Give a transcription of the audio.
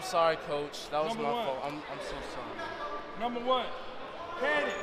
I'm sorry, coach. That was Number my one. fault. I'm, I'm so sorry. Number one, panic.